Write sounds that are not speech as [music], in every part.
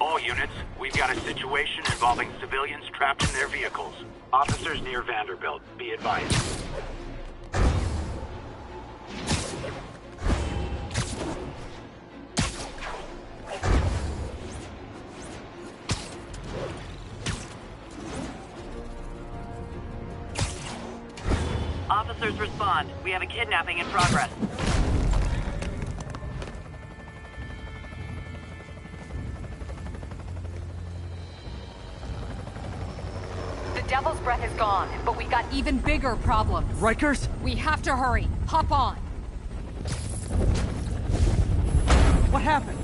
All units, we've got a situation involving civilians trapped in their vehicles. Officers near Vanderbilt, be advised. Officers respond. We have a kidnapping in progress. The Devil's Breath is gone, but we got even bigger problems. Rikers? We have to hurry. Hop on. What happened?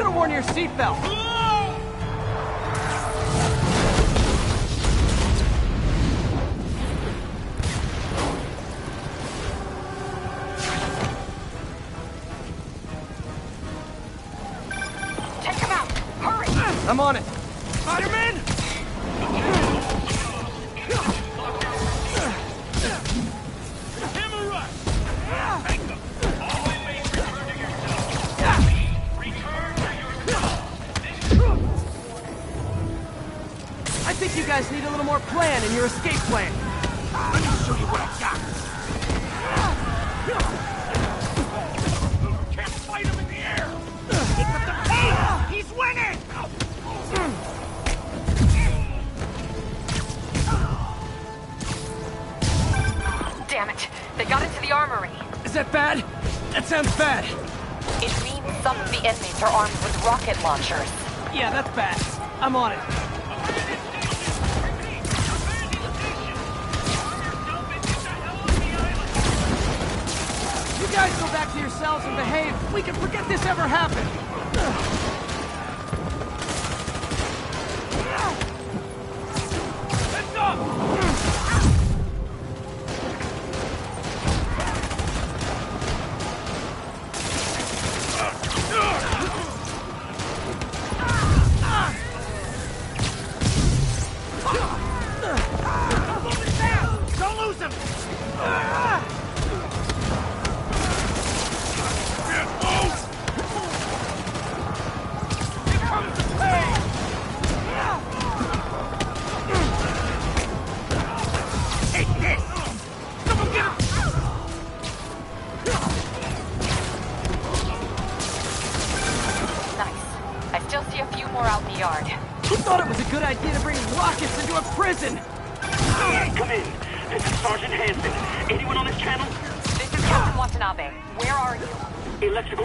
Should have worn your seatbelt. Take him out! Hurry! I'm on it. More plan in your escape plan. Let me show you what I got. Can't fight him in the air. Look at the pace. He's winning. Damn it! They got into the armory. Is that bad? That sounds bad. It means some of the inmates are armed with rocket launchers. Yeah, that's bad. I'm on it. Guys go back to your cells and behave. We can forget this ever happened.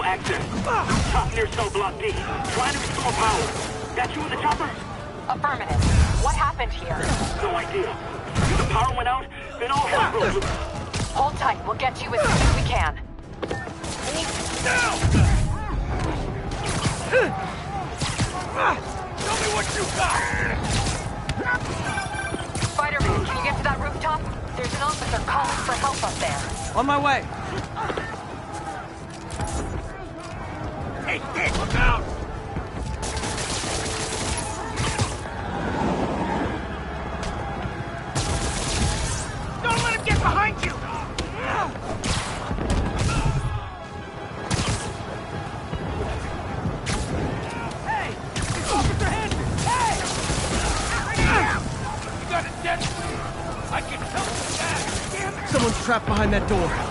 Electrical access. Top near cell block D. Trying to restore power. That you in the chopper? Affirmative. What happened here? No idea. The power went out, then all hell broke loose. Hold tight. We'll get you as soon as we can. Now! Tell me what you got! Spider-Man, can you get to that rooftop? There's an officer calling for help up there. On my way. Look out! Don't let him get behind you! Hey! Officer Hanson! Hey! You got a dead I can help! Someone's trapped behind that door.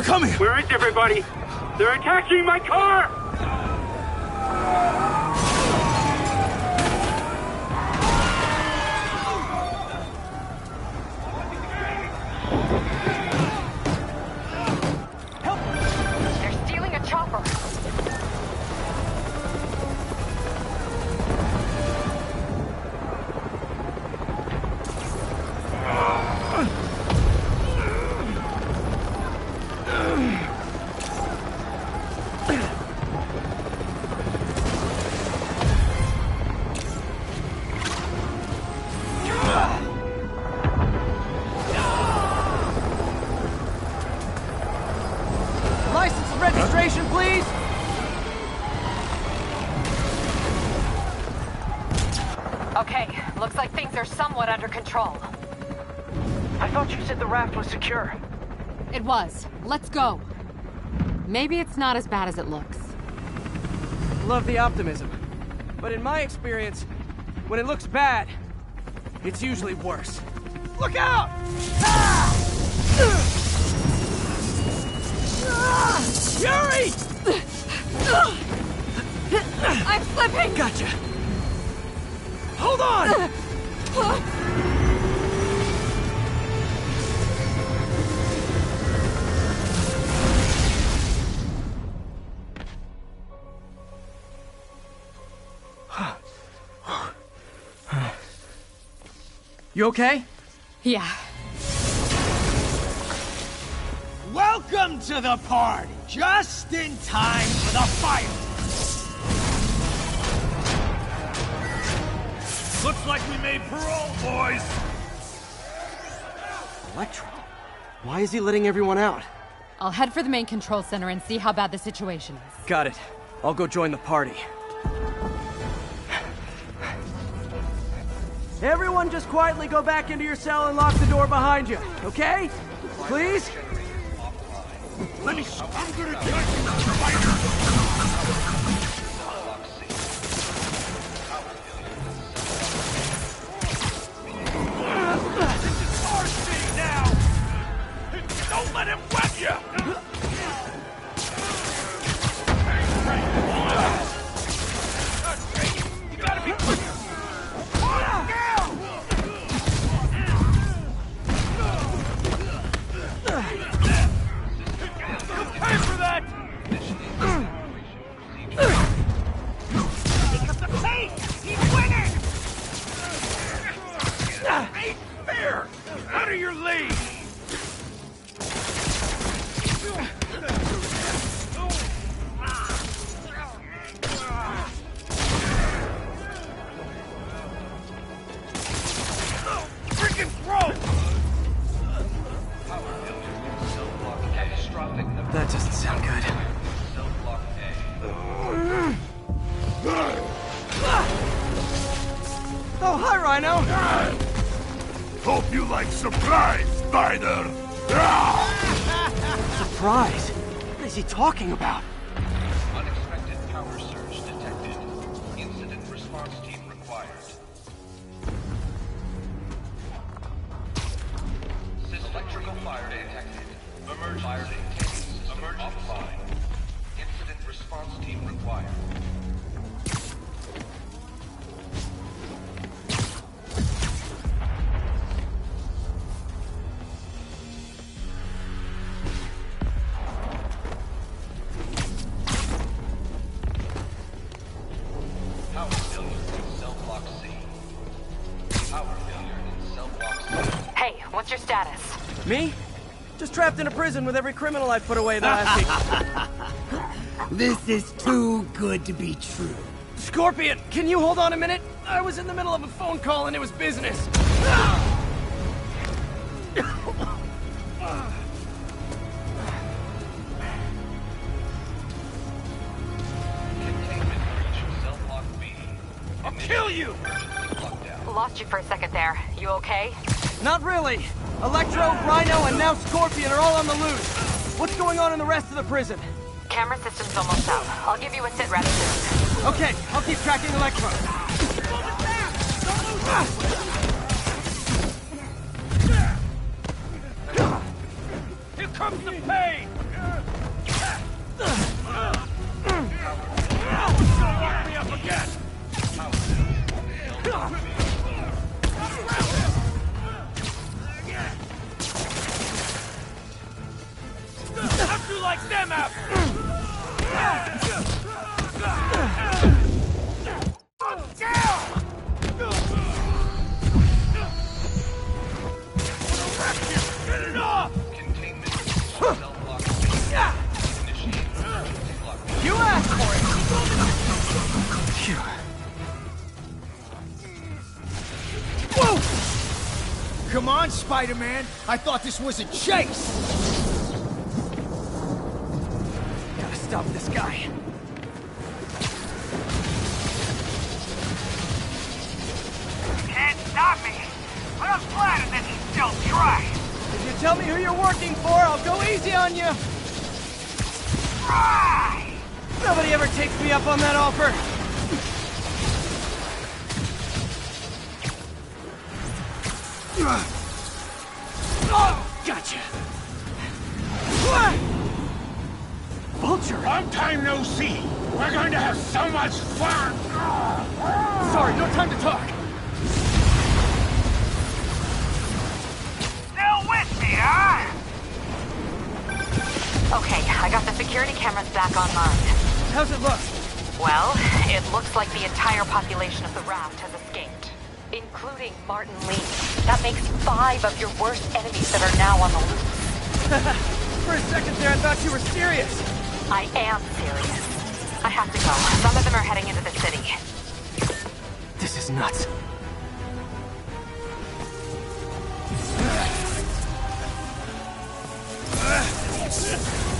They're coming! Where is everybody? They're attacking my car! Okay, looks like things are somewhat under control. I thought you said the raft was secure. It was. Let's go. Maybe it's not as bad as it looks. Love the optimism. But in my experience, when it looks bad, it's usually worse. Look out! Ah! Ah! Yuri! I'm slipping! Gotcha. Hold on! [sighs] You okay? Yeah. Welcome to the party! Just in time for the fire! Looks like we made parole, boys. Electro. Why is he letting everyone out? I'll head for the main control center and see how bad the situation is. Got it. I'll go join the party. Everyone just quietly go back into your cell and lock the door behind you, okay? Please? Let me. I'm gonna get you, you like surprise, Spider! [laughs] Surprise! What is he talking about? Unexpected power surge detected. Incident response team required. Sys electrical fire detected. Emergency. Fire detected. Emergency. Offline. Incident response team required. What's your status? Me? Just trapped in a prison with every criminal I put away the last [laughs] week. This is too good to be true. Scorpion, can you hold on a minute? I was in the middle of a phone call and it was business. Containment breach cell block B. I'll kill you! Lost you for a second there. You okay? Not really. Electro, Rhino, and now Scorpion are all on the loose. What's going on in the rest of the prison? Camera system's almost up. I'll give you a sit rep soon. Okay, I'll keep tracking Electro. Here comes the pain! Whoa! Come on, Spider-Man. I thought this was a chase. Gotta stop this guy. Can't stop me! But I'm flattered that you still try! If you tell me who you're working for, I'll go easy on you. Try! Nobody ever takes me up on that offer. Gotcha. Vulture. Long time no see! We're going to have so much fun! Sorry, no time to talk. Still with me, huh? Okay, I got the security cameras back online. How's it look? Well, it looks like the entire population of the raft has escaped, including Martin Li. That makes five of your worst enemies that are now on the loose. [laughs] For a second there, I thought you were serious. I am serious. I have to go. Some of them are heading into the city. This is nuts. Keep [laughs]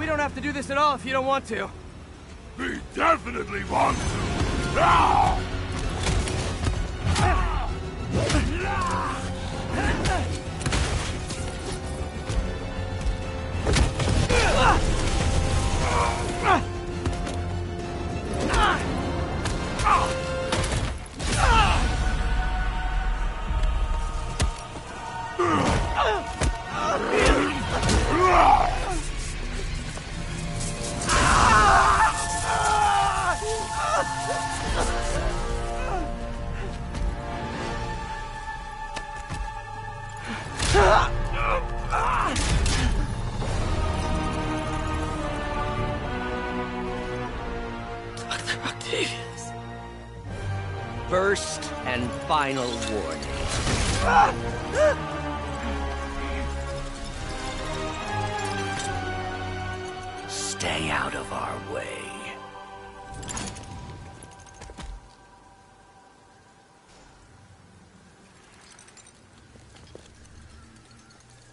we don't have to do this at all if you don't want to. We definitely want to! Ah! Now! First and final warning. Stay out of our way.